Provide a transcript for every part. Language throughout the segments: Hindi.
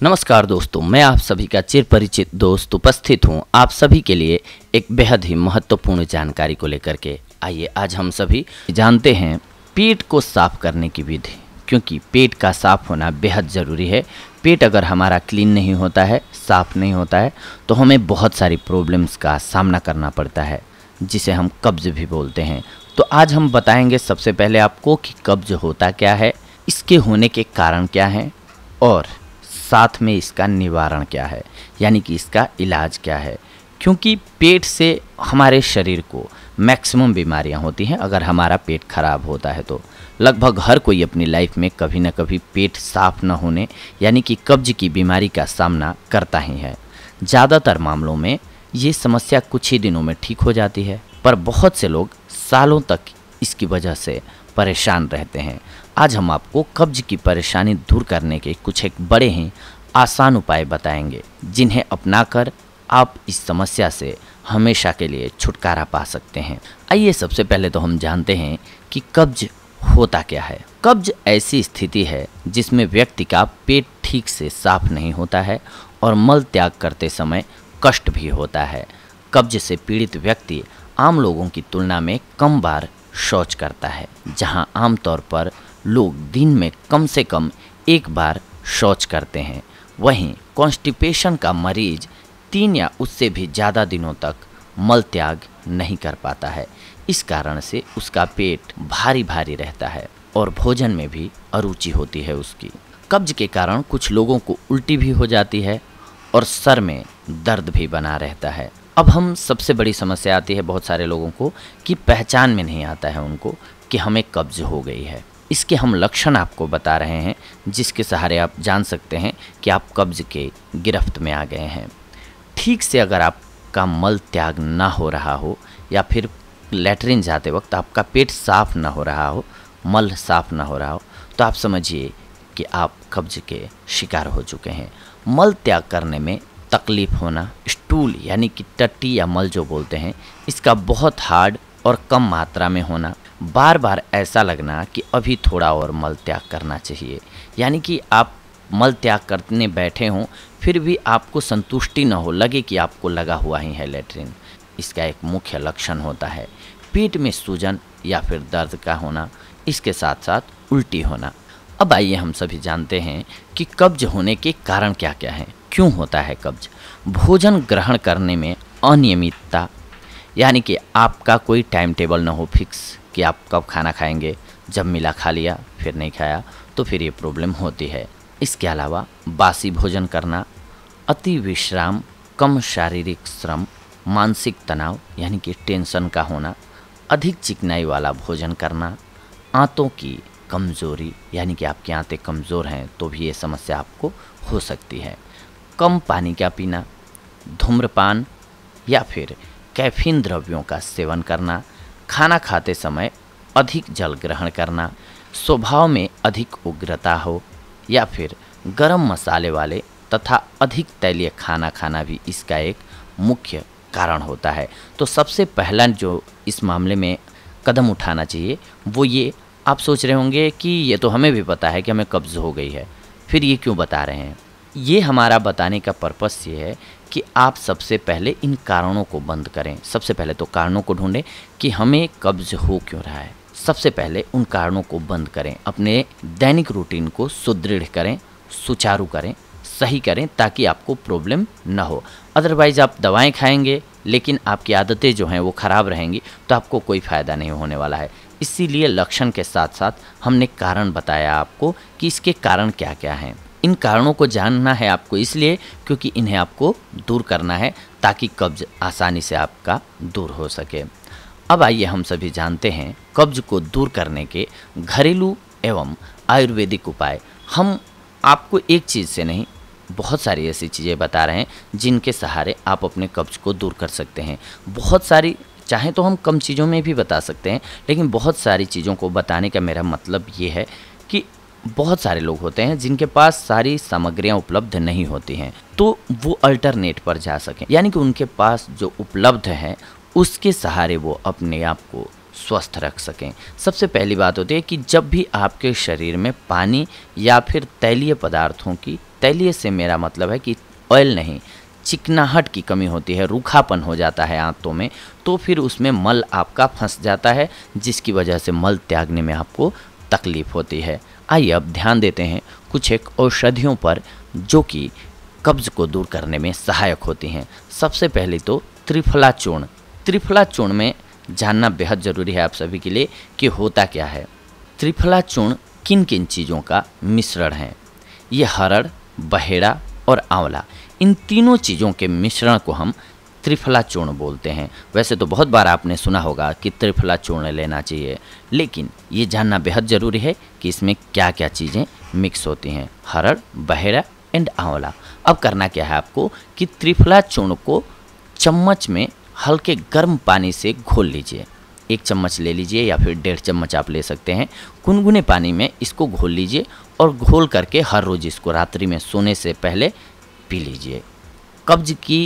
नमस्कार दोस्तों, मैं आप सभी का चिर परिचित दोस्त उपस्थित हूँ। आप सभी के लिए एक बेहद ही महत्वपूर्ण जानकारी को लेकर के। आइए, आज हम सभी जानते हैं पेट को साफ़ करने की विधि, क्योंकि पेट का साफ़ होना बेहद ज़रूरी है। पेट अगर हमारा क्लीन नहीं होता है, साफ़ नहीं होता है तो हमें बहुत सारी प्रॉब्लम्स का सामना करना पड़ता है, जिसे हम कब्ज भी बोलते हैं। तो आज हम बताएँगे सबसे पहले आपको कि कब्ज होता क्या है, इसके होने के कारण क्या हैं, और साथ में इसका निवारण क्या है? यानी कि इसका इलाज क्या है? क्योंकि पेट से हमारे शरीर को मैक्सिमम बीमारियाँ होती हैं, अगर हमारा पेट खराब होता है तो। लगभग हर कोई अपनी लाइफ में कभी ना कभी पेट साफ़ न होने, यानी कि कब्ज की बीमारी का सामना करता ही है। ज़्यादातर मामलों में ये समस्या कुछ ही दिनों में ठीक हो जाती है, पर बहुत से लोग सालों तक इसकी वजह से परेशान रहते हैं। आज हम आपको कब्ज की परेशानी दूर करने के कुछ एक बड़े ही आसान उपाय बताएँगे, जिन्हें अपनाकर आप इस समस्या से हमेशा के लिए छुटकारा पा सकते हैं। आइए सबसे पहले तो हम जानते हैं कि कब्ज होता क्या है। कब्ज ऐसी स्थिति है जिसमें व्यक्ति का पेट ठीक से साफ़ नहीं होता है और मल त्याग करते समय कष्ट भी होता है। कब्ज से पीड़ित व्यक्ति आम लोगों की तुलना में कम बार शौच करता है, जहाँ आमतौर पर लोग दिन में कम से कम एक बार शौच करते हैं। वहीं कॉन्स्टिपेशन का मरीज़ तीन या उससे भी ज़्यादा दिनों तक मल त्याग नहीं कर पाता है। इस कारण से उसका पेट भारी भारी रहता है और भोजन में भी अरुचि होती है उसकी। कब्ज के कारण कुछ लोगों को उल्टी भी हो जाती है और सर में दर्द भी बना रहता है। अब हम सबसे बड़ी समस्या आती है बहुत सारे लोगों को कि पहचान में नहीं आता है उनको कि हमें कब्ज हो गई है। इसके हम लक्षण आपको बता रहे हैं, जिसके सहारे आप जान सकते हैं कि आप कब्ज के गिरफ्त में आ गए हैं। ठीक से अगर आपका मल त्याग ना हो रहा हो, या फिर लेटरिन जाते वक्त आपका पेट साफ़ ना हो रहा हो, मल साफ़ ना हो रहा हो तो आप समझिए कि आप कब्ज के शिकार हो चुके हैं। मल त्याग करने में तकलीफ़ होना, स्टूल यानी कि टट्टी या मल जो बोलते हैं, इसका बहुत हार्ड और कम मात्रा में होना बार बार ऐसा लगना कि अभी थोड़ा और मल त्याग करना चाहिए। यानी कि आप मल त्याग करने बैठे हों, फिर भी आपको संतुष्टि न हो, लगे कि आपको लगा हुआ ही है लेटरिन। इसका एक मुख्य लक्षण होता है पेट में सूजन या फिर दर्द का होना, इसके साथ साथ उल्टी होना। अब आइए हम सभी जानते हैं कि कब्ज होने के कारण क्या क्या हैं। क्यों होता है कब्ज? भोजन ग्रहण करने में अनियमितता, यानी कि आपका कोई टाइम टेबल ना हो फिक्स। कि आप कब खाना खाएँगे? जब मिला खा लिया, फिर नहीं खाया तो फिर ये प्रॉब्लम होती है। इसके अलावा बासी भोजन करना, अति विश्राम, कम शारीरिक श्रम, मानसिक तनाव, यानी कि टेंशन का होना, अधिक चिकनाई वाला भोजन करना, आंतों की कमज़ोरी, यानी कि आपकी आंतें कमज़ोर हैं तो भी ये समस्या आपको हो सकती है। कम पानी का पीना, धूम्रपान, या फिर कैफीन द्रव्यों का सेवन करना खाना खाते समय अधिक जल ग्रहण करना, स्वभाव में अधिक उग्रता हो, या फिर गरम मसाले वाले तथा अधिक तैलीय खाना खाना भी इसका एक मुख्य कारण होता है। तो सबसे पहला जो इस मामले में कदम उठाना चाहिए, वो ये, आप सोच रहे होंगे कि ये तो हमें भी पता है कि हमें कब्ज़ हो गई है, फिर ये क्यों बता रहे हैं? ये हमारा बताने का पर्पस ये है कि आप सबसे पहले इन कारणों को बंद करें। सबसे पहले तो कारणों को ढूंढें कि हमें कब्ज़ हो क्यों रहा है। सबसे पहले उन कारणों को बंद करें। अपने दैनिक रूटीन को सुदृढ़ करें, सुचारू करें, सही करें ताकि आपको प्रॉब्लम ना हो। अदरवाइज़ आप दवाएँ खाएँगे, लेकिन आपकी आदतें जो हैं वो ख़राब रहेंगी तो आपको कोई फ़ायदा नहीं होने वाला है। इसीलिए लक्षण के साथ साथ हमने कारण बताया आपको कि इसके कारण क्या क्या हैं। इन कारणों को जानना है आपको इसलिए क्योंकि इन्हें आपको दूर करना है ताकि कब्ज आसानी से आपका दूर हो सके। अब आइए हम सभी जानते हैं कब्ज को दूर करने के घरेलू एवं आयुर्वेदिक उपाय। हम आपको एक चीज़ से नहीं, बहुत सारी ऐसी चीज़ें बता रहे हैं जिनके सहारे आप अपने कब्ज को दूर कर सकते हैं। बहुत सारी, चाहे तो हम कम चीज़ों में भी बता सकते हैं, लेकिन बहुत सारी चीज़ों को बताने का मेरा मतलब ये है कि बहुत सारे लोग होते हैं जिनके पास सारी सामग्रियाँ उपलब्ध नहीं होती हैं तो वो अल्टरनेट पर जा सकें। यानी कि उनके पास जो उपलब्ध है, उसके सहारे वो अपने आप को स्वस्थ रख सकें। सबसे पहली बात होती है कि जब भी आपके शरीर में पानी या फिर तैलीय पदार्थों की, तैलीय से मेरा मतलब है कि ऑयल नहीं, चिकनाहट की कमी होती है, रूखापन हो जाता है आंतों में तो फिर उसमें मल आपका फंस जाता है, जिसकी वजह से मल त्यागने में आपको तकलीफ़ होती है। आइए अब ध्यान देते हैं कुछ एक औषधियों पर, जो कि कब्ज़ को दूर करने में सहायक होती हैं। सबसे पहले तो त्रिफला चूर्ण। त्रिफला चूर्ण में जानना बेहद ज़रूरी है आप सभी के लिए कि होता क्या है। त्रिफला चूर्ण किन किन चीज़ों का मिश्रण है? ये हरड़, बहेड़ा और आंवला। इन तीनों चीज़ों के मिश्रण को हम त्रिफला चूर्ण बोलते हैं। वैसे तो बहुत बार आपने सुना होगा कि त्रिफला चूर्ण लेना चाहिए। लेकिन ये जानना बेहद ज़रूरी है कि इसमें क्या क्या चीज़ें मिक्स होती हैं। हरड़ बहेड़ा एंड आंवला। अब करना क्या है आपको कि त्रिफला चूर्ण को चम्मच में हल्के गर्म पानी से घोल लीजिए। एक चम्मच ले लीजिए या फिर डेढ़ चम्मच आप ले सकते हैं। गुनगुने पानी में इसको घोल लीजिए और घोल करके हर रोज़ इसको रात्रि में सोने से पहले पी लीजिए। कब्ज की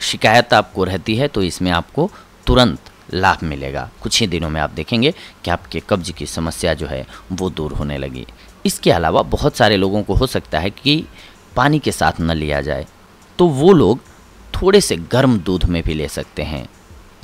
शिकायत आपको रहती है तो इसमें आपको तुरंत लाभ मिलेगा। कुछ ही दिनों में आप देखेंगे कि आपके कब्ज की समस्या जो है, वो दूर होने लगी। इसके अलावा बहुत सारे लोगों को हो सकता है कि पानी के साथ न लिया जाए तो वो लोग थोड़े से गर्म दूध में भी ले सकते हैं।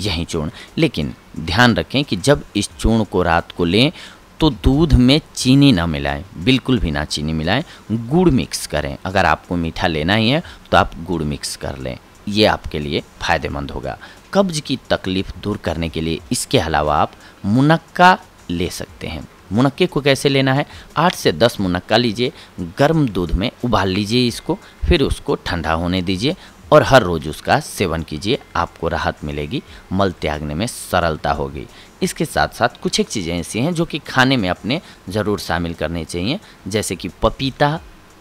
यही चूर्ण। लेकिन ध्यान रखें कि जब इस चूर्ण को रात को लें तो दूध में चीनी ना मिलाएँ, बिल्कुल भी ना चीनी मिलाएँ, गुड़ मिक्स करें। अगर आपको मीठा लेना ही है तो आप गुड़ मिक्स कर लें। ये आपके लिए फ़ायदेमंद होगा। कब्ज की तकलीफ़ दूर करने के लिए इसके अलावा आप मुनक्का ले सकते हैं। मुनक्के को कैसे लेना है? आठ से दस मुनक्का लीजिए, गर्म दूध में उबाल लीजिए इसको, फिर उसको ठंडा होने दीजिए और हर रोज़ उसका सेवन कीजिए, आपको राहत मिलेगी, मल त्यागने में सरलता होगी। इसके साथ साथ कुछ एक चीज़ें ऐसी हैं जो कि खाने में अपने ज़रूर शामिल करनी चाहिए, जैसे कि पपीता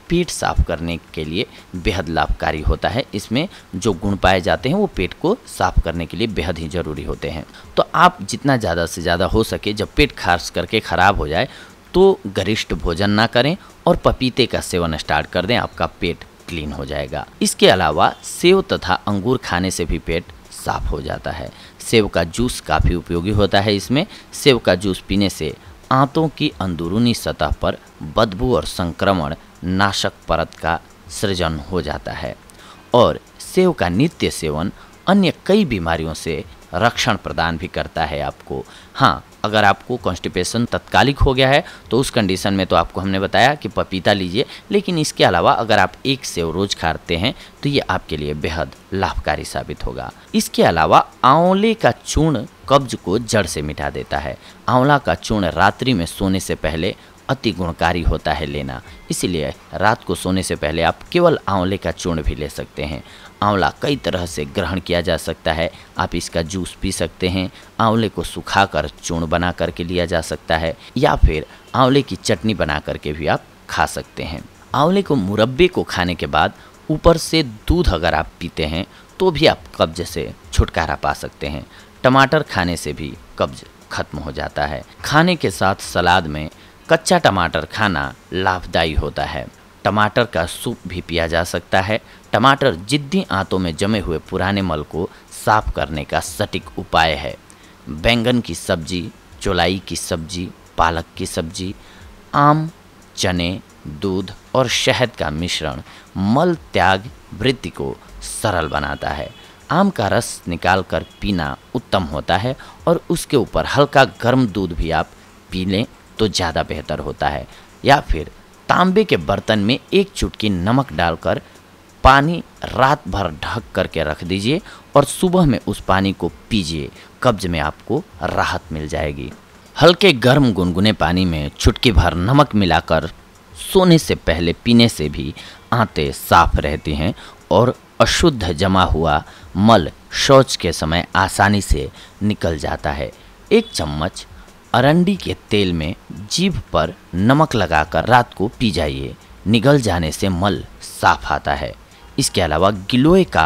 पेट साफ़ करने के लिए बेहद लाभकारी होता है। इसमें जो गुण पाए जाते हैं, वो पेट को साफ़ करने के लिए बेहद ही ज़रूरी होते हैं। तो आप जितना ज़्यादा से ज़्यादा हो सके, जब पेट खास करके ख़राब हो जाए तो गरिष्ठ भोजन ना करें और पपीते का सेवन स्टार्ट कर दें, आपका पेट क्लीन हो जाएगा। इसके अलावा सेव तथा अंगूर खाने से भी पेट साफ़ हो जाता है। सेव का जूस काफ़ी उपयोगी होता है इसमें। सेव का जूस पीने से आंतों की अंदरूनी सतह पर बदबू और संक्रमण नाशक परत का सृजन हो जाता है और सेव का नित्य सेवन अन्य कई बीमारियों से रक्षण प्रदान भी करता है आपको। हाँ अगर आपको कॉन्स्टिपेशन तत्कालिक हो गया है तो उस कंडीशन में तो आपको हमने बताया कि पपीता लीजिए, लेकिन इसके अलावा अगर आप एक सेव रोज खाते हैं तो ये आपके लिए बेहद लाभकारी साबित होगा। इसके अलावा आंवले का चूर्ण कब्ज को जड़ से मिटा देता है। आंवला का चूर्ण रात्रि में सोने से पहले अति गुणकारी होता है लेना। इसलिए रात को सोने से पहले आप केवल आंवले का चूर्ण भी ले सकते हैं। आंवला कई तरह से ग्रहण किया जा सकता है। आप इसका जूस पी सकते हैं। आंवले को सुखा कर चूर्ण बना करके लिया जा सकता है। या फिर आंवले की चटनी बना करके भी आप खा सकते हैं। आंवले को मुरब्बे को खाने के बाद ऊपर से दूध अगर आप पीते हैं तो भी आप कब्ज से छुटकारा पा सकते हैं। टमाटर खाने से भी कब्ज खत्म हो जाता है। खाने के साथ सलाद में कच्चा टमाटर खाना लाभदायी होता है। टमाटर का सूप भी पिया जा सकता है। टमाटर जिद्दी आंतों में जमे हुए पुराने मल को साफ़ करने का सटीक उपाय है। बैंगन की सब्ज़ी, चौलाई की सब्ज़ी, पालक की सब्ज़ी, आम, चने, दूध और शहद का मिश्रण मल त्याग वृत्ति को सरल बनाता है। आम का रस निकाल कर पीना उत्तम होता है और उसके ऊपर हल्का गर्म दूध भी आप पी लें तो ज़्यादा बेहतर होता है। या फिर, तांबे के बर्तन में एक चुटकी नमक डालकर पानी रात भर ढक करके रख दीजिए और सुबह में उस पानी को पीजिए। कब्ज में आपको राहत मिल जाएगी। हल्के गर्म गुनगुने पानी में चुटकी भर नमक मिलाकर सोने से पहले पीने से भी आंतें साफ़ रहती हैं और अशुद्ध जमा हुआ मल शौच के समय आसानी से निकल जाता है। एक चम्मच अरंडी के तेल में जीभ पर नमक लगाकर रात को पी जाइए। निगल जाने से मल साफ़ आता है। इसके अलावा गिलोय का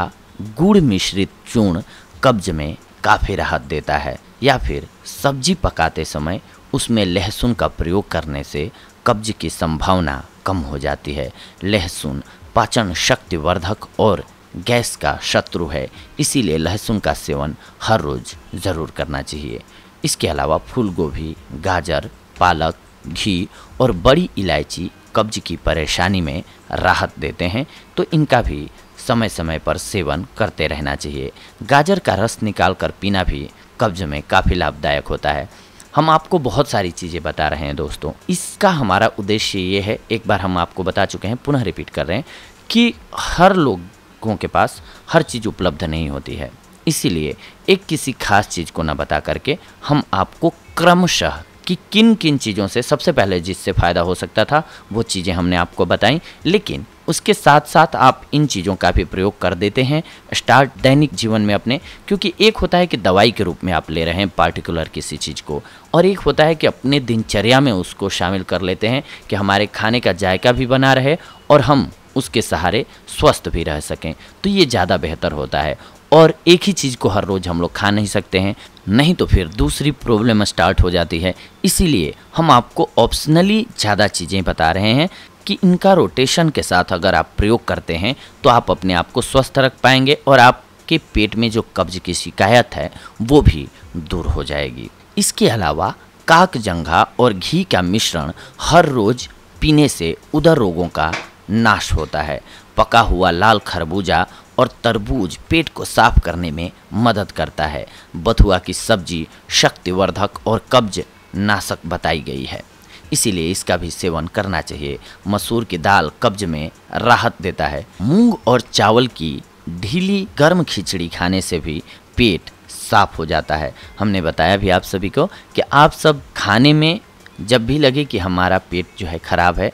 गुड़ मिश्रित चूर्ण कब्ज में काफ़ी राहत देता है, या फिर सब्ज़ी पकाते समय उसमें लहसुन का प्रयोग करने से कब्ज की संभावना कम हो जाती है। लहसुन पाचन शक्तिवर्धक और गैस का शत्रु है, इसीलिए लहसुन का सेवन हर रोज़ ज़रूर करना चाहिए। इसके अलावा फूल गोभी गाजर, पालक, घी और बड़ी इलायची कब्ज की परेशानी में राहत देते हैं तो इनका भी समय समय पर सेवन करते रहना चाहिए। गाजर का रस निकाल कर पीना भी कब्ज में काफ़ी लाभदायक होता है। हम आपको बहुत सारी चीज़ें बता रहे हैं दोस्तों। इसका हमारा उद्देश्य ये है, एक बार हम आपको बता चुके हैं, पुनः रिपीट कर रहे हैं, कि हर लोगों के पास हर चीज़ उपलब्ध नहीं होती है। इसीलिए एक किसी खास चीज़ को न बता करके हम आपको क्रमशः कि किन किन चीज़ों से सबसे पहले जिससे फ़ायदा हो सकता था, वो चीज़ें हमने आपको बताई। लेकिन उसके साथ साथ आप इन चीज़ों का भी प्रयोग कर देते हैं स्टार्ट दैनिक जीवन में अपने, क्योंकि एक होता है कि दवाई के रूप में आप ले रहे हैं पार्टिकुलर किसी चीज़ को, और एक होता है कि अपने दिनचर्या में उसको शामिल कर लेते हैं कि हमारे खाने का जायका भी बना रहे और हम उसके सहारे स्वस्थ भी रह सकें। तो ये ज़्यादा बेहतर होता है। और एक ही चीज़ को हर रोज़ हम लोग खा नहीं सकते हैं। नहीं तो फिर दूसरी प्रॉब्लम स्टार्ट हो जाती है। इसीलिए हम आपको ऑप्शनली ज़्यादा चीज़ें बता रहे हैं कि इनका रोटेशन के साथ अगर आप प्रयोग करते हैं तो आप अपने आप को स्वस्थ रख पाएँगे और आपके पेट में जो कब्ज की शिकायत है, वो भी दूर हो जाएगी। इसके अलावा काक जंघा और घी का मिश्रण हर रोज़ पीने से उदर रोगों का नाश होता है। पका हुआ लाल खरबूजा और तरबूज पेट को साफ़ करने में मदद करता है। बथुआ की सब्ज़ी शक्तिवर्धक और कब्ज नाशक बताई गई है। इसीलिए इसका भी सेवन करना चाहिए। मसूर की दाल कब्ज में राहत देता है। मूंग और चावल की ढीली गर्म खिचड़ी खाने से भी पेट साफ़ हो जाता है। हमने बताया भी आप सभी को कि आप सब खाने में जब भी लगे कि हमारा पेट जो है ख़राब है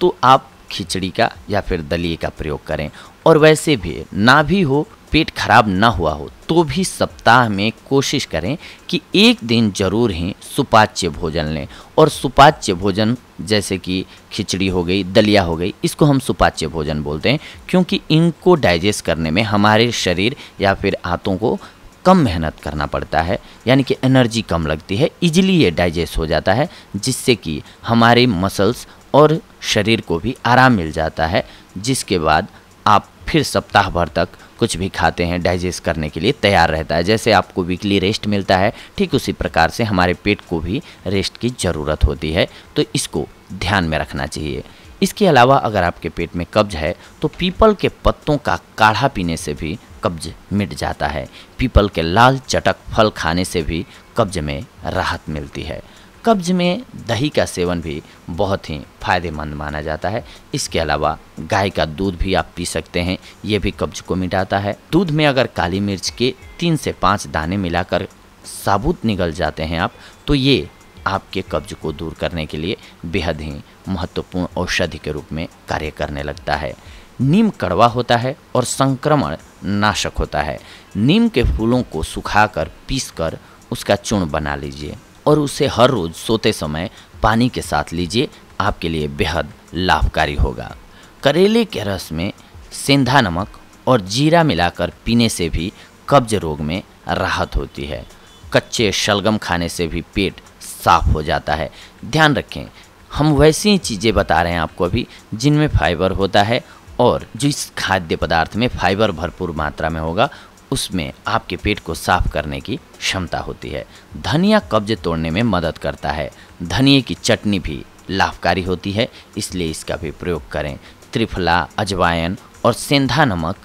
तो आप खिचड़ी का या फिर दलिए का प्रयोग करें। और वैसे भी, ना भी हो, पेट खराब ना हुआ हो तो भी सप्ताह में कोशिश करें कि एक दिन ज़रूर ही सुपाच्य भोजन लें। और सुपाच्य भोजन, जैसे कि खिचड़ी हो गई, दलिया हो गई, इसको हम सुपाच्य भोजन बोलते हैं, क्योंकि इनको डाइजेस्ट करने में हमारे शरीर या फिर हाथों को कम मेहनत करना पड़ता है, यानी कि एनर्जी कम लगती है इजीली ये डाइजेस्ट हो जाता है, जिससे कि हमारे मसल्स और शरीर को भी आराम मिल जाता है, जिसके बाद आप फिर सप्ताह भर तक कुछ भी खाते हैं डाइजेस्ट करने के लिए तैयार रहता है। जैसे आपको वीकली रेस्ट मिलता है, ठीक उसी प्रकार से हमारे पेट को भी रेस्ट की ज़रूरत होती है तो इसको ध्यान में रखना चाहिए। इसके अलावा अगर आपके पेट में कब्ज है तो पीपल के पत्तों का काढ़ा पीने से भी कब्ज मिट जाता है। पीपल के लाल चटक फल खाने से भी कब्ज में राहत मिलती है। कब्ज में दही का सेवन भी बहुत ही फ़ायदेमंद माना जाता है। इसके अलावा गाय का दूध भी आप पी सकते हैं, ये भी कब्ज को मिटाता है। दूध में अगर काली मिर्च के तीन से पाँच दाने मिलाकर साबुत निगल जाते हैं आप तो ये आपके कब्ज को दूर करने के लिए बेहद ही महत्वपूर्ण औषधि के रूप में कार्य करने लगता है। नीम कड़वा होता है और संक्रमण नाशक होता है। नीम के फूलों को सुखाकर, पीसकर उसका चूर्ण बना लीजिए। और उसे हर रोज़ सोते समय पानी के साथ लीजिए, आपके लिए बेहद लाभकारी होगा। करेले के रस में सेंधा नमक और जीरा मिलाकर पीने से भी कब्ज रोग में राहत होती है। कच्चे शलगम खाने से भी पेट साफ़ हो जाता है। ध्यान रखें, हम वैसी चीज़ें बता रहे हैं आपको अभी, जिनमें फाइबर होता है और जिस खाद्य पदार्थ में फाइबर भरपूर मात्रा में होगा उसमें आपके पेट को साफ़ करने की क्षमता होती है। धनिया कब्ज तोड़ने में मदद करता है। धनिए की चटनी भी लाभकारी होती है, इसलिए इसका भी प्रयोग करें। त्रिफला, अजवायन और सेंधा नमक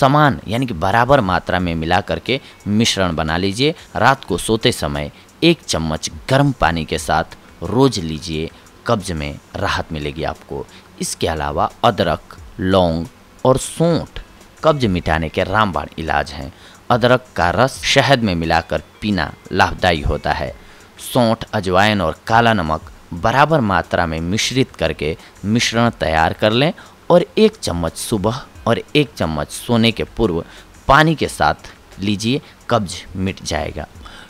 समान यानी कि बराबर मात्रा में मिला करके मिश्रण बना लीजिए। रात को सोते समय एक चम्मच गर्म पानी के साथ रोज लीजिए। कब्ज में राहत मिलेगी आपको। इसके अलावा अदरक, लौंग और सौंठ कब्ज मिटाने के रामबाण इलाज हैं। अदरक का रस शहद में मिलाकर पीना लाभदायी होता है। सौंठ, अजवाइन और काला नमक बराबर मात्रा में मिश्रित करके मिश्रण तैयार कर लें और एक चम्मच सुबह और एक चम्मच सोने के पूर्व पानी के साथ लीजिए, कब्ज मिट जाएगा।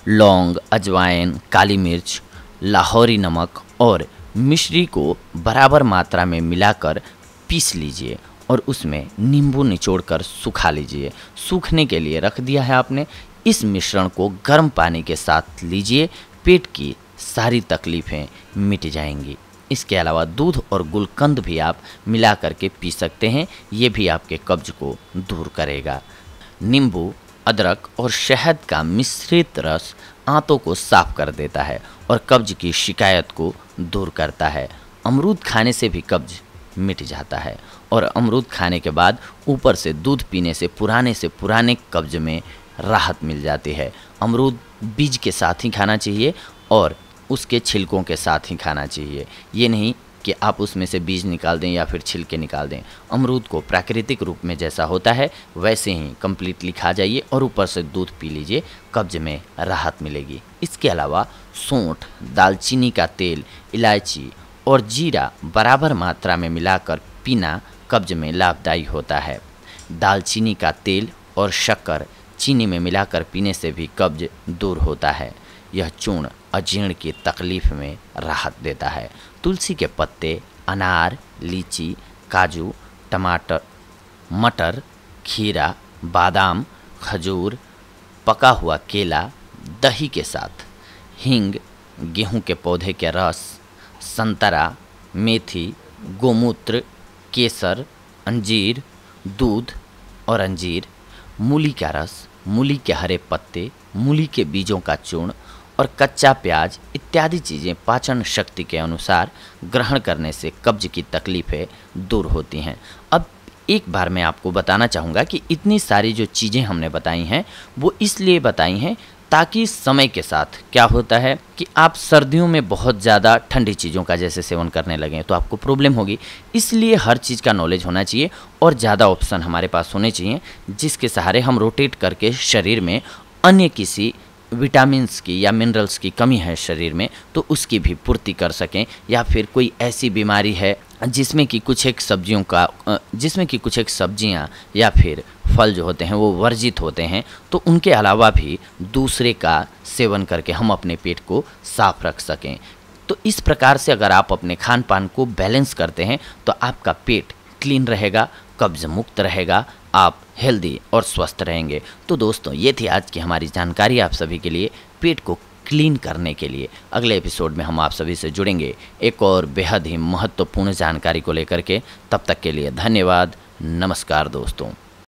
लौंग, अजवाइन, काली मिर्च, लाहौरी नमक और मिश्री को बराबर मात्रा में मिलाकर पीस लीजिए और उसमें नींबू निचोड़कर सुखा लीजिए। सूखने के लिए रख दिया है आपने। इस मिश्रण को गर्म पानी के साथ लीजिए। पेट की सारी तकलीफ़ें मिट जाएँगी। इसके अलावा दूध और गुलकंद भी आप मिला करके पी सकते हैं। ये भी आपके कब्ज को दूर करेगा। नींबू, अदरक और शहद का मिश्रित रस आंतों को साफ़ कर देता है और कब्ज की शिकायत को दूर करता है। अमरूद खाने से भी कब्ज मिट जाता है और अमरूद खाने के बाद ऊपर से दूध पीने से पुराने से पुराने कब्ज में राहत मिल जाती है। अमरूद बीज के साथ ही खाना चाहिए और उसके छिलकों के साथ ही खाना चाहिए। ये नहीं कि आप उसमें से बीज निकाल दें या फिर छिलके निकाल दें। अमरूद को प्राकृतिक रूप में जैसा होता है, वैसे ही कम्प्लीटली खा जाइए और ऊपर से दूध पी लीजिए, कब्ज में राहत मिलेगी। इसके अलावा सौंठ, दालचीनी का तेल, इलायची और जीरा बराबर मात्रा में मिलाकर पीना कब्ज में लाभदायी होता है। दालचीनी का तेल और शक्कर चीनी में मिलाकर पीने से भी कब्ज दूर होता है। यह चूर्ण अजीर्ण की तकलीफ़ में राहत देता है। तुलसी के पत्ते, अनार, लीची, काजू, टमाटर, मटर, खीरा, बादाम, खजूर, पका हुआ केला, दही के साथ, हींग, गेहूँ के पौधे के रस, संतरा, मेथी, गोमूत्र केसर, अंजीर, दूध और अंजीर, मूली का रस, मूली के हरे पत्ते, मूली के बीजों का चूर्ण और कच्चा प्याज इत्यादि चीज़ें पाचन शक्ति के अनुसार ग्रहण करने से कब्ज की तकलीफ़ें दूर होती हैं। अब एक बार मैं आपको बताना चाहूँगा कि इतनी सारी जो चीज़ें हमने बताई हैं, वो इसलिए बताई हैं ताकि समय के साथ क्या होता है कि आप सर्दियों में बहुत ज़्यादा ठंडी चीज़ों का जैसे सेवन करने लगे तो आपको प्रॉब्लम होगी। इसलिए हर चीज़ का नॉलेज होना चाहिए और ज़्यादा ऑप्शन हमारे पास होने चाहिए, जिसके सहारे हम रोटेट करके शरीर में अन्य किसी विटामिन्स की या मिनरल्स की कमी है शरीर में तो उसकी भी पूर्ति कर सकें। या फिर कोई ऐसी बीमारी है जिसमें कि कुछ एक सब्जियों का जिसमें कि कुछ एक सब्ज़ियाँ या फिर फल जो होते हैं, वो वर्जित होते हैं तो उनके अलावा भी दूसरे का सेवन करके हम अपने पेट को साफ़ रख सकें। तो इस प्रकार से अगर आप अपने खान पान को बैलेंस करते हैं तो आपका पेट क्लीन रहेगा, कब्ज मुक्त रहेगा, आप हेल्दी और स्वस्थ रहेंगे। तो दोस्तों, ये थी आज की हमारी जानकारी आप सभी के लिए पेट को क्लीन करने के लिए। अगले एपिसोड में हम आप सभी से जुड़ेंगे एक और बेहद ही महत्वपूर्ण जानकारी को लेकर के। तब तक के लिए धन्यवाद, नमस्कार दोस्तों।